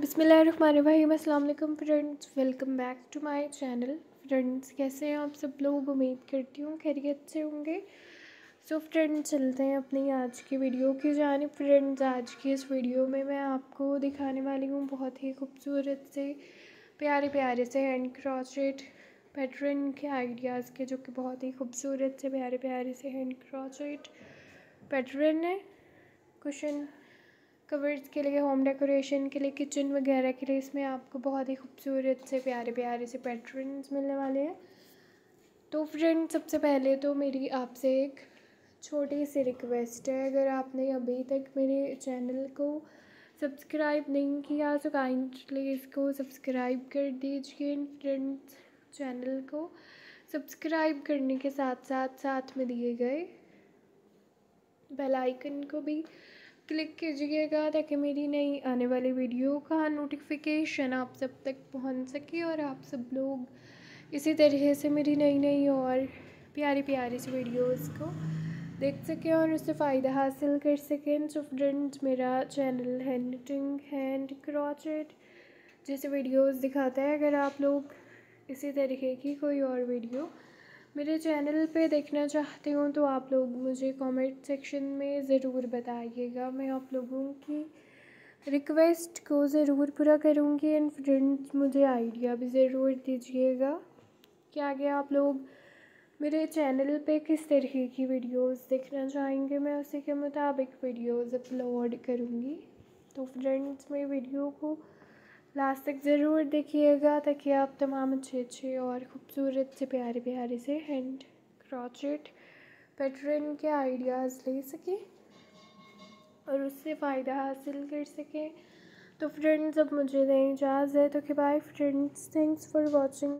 बिसमीम अल्लाम friends welcome back to my channel. Friends कैसे हैं आप सब? लोग उम्मीद करती हूँ खैरियत से होंगे। सो so, फ्रेंड्स चलते हैं अपनी आज की वीडियो की जाने फ्रेंड्स आज की इस वीडियो में मैं आपको दिखाने वाली हूँ बहुत ही खूबसूरत से प्यारे प्यारे से हैंड क्रॉचेट पैटर्न के आइडियाज़ के जो कि बहुत ही खूबसूरत से प्यारे प्यारे से हैंड क्रॉचेट पैटर्न है। कुशन कवर्स के लिए होम डेकोरेशन के लिए किचन वगैरह के लिए, इसमें आपको बहुत ही खूबसूरत से, प्यारे प्यारे से पैटर्न्स मिलने वाले हैं। तो फ्रेंड सबसे पहले तो मेरी आपसे एक छोटी सी रिक्वेस्ट है। अगर आपने अभी तक मेरे चैनल को सब्सक्राइब नहीं किया तो काइंडली इसको सब्सक्राइब कर दीजिए फ्रेंड्स चैनल को। सब्सक्राइब करने के साथ साथ साथ में दिए गए बेल आइकन को भी क्लिक कीजिएगा ताकि मेरी नई आने वाली वीडियो का नोटिफिकेशन आप सब तक पहुँच सके और आप सब लोग इसी तरह से मेरी नई नई और प्यारी प्यारी सी वीडियोस को देख सकें और उससे फ़ायदा हासिल कर सकें। सो फ्रेंड्स मेरा चैनल है निटिंग हैंड क्रॉचेट जैसे वीडियोस दिखाता है। अगर आप लोग इसी तरीके की कोई और वीडियो मेरे चैनल पे देखना चाहते हो तो आप लोग मुझे कमेंट सेक्शन में ज़रूर बताइएगा। मैं आप लोगों की रिक्वेस्ट को ज़रूर पूरा करूँगी एंड फ्रेंड्स मुझे आइडिया भी ज़रूर दीजिएगा। कि आगे आप लोग मेरे चैनल पे किस तरीके की वीडियोस देखना चाहेंगे, मैं उसी के मुताबिक वीडियोस अपलोड करूँगी। तो फ्रेंड्स मैं वीडियो को लास्ट तक ज़रूर देखिएगा ताकि आप तमाम अच्छे अच्छे और ख़ूबसूरत से प्यारे प्यारे से हैंड क्रॉचेट पैटर्न के आइडियाज़ ले सकें और उससे फ़ायदा हासिल कर सकें। तो फ्रेंड्स, अब मुझे नहीं इजाज़ है तो कि bye friends. Thanks for watching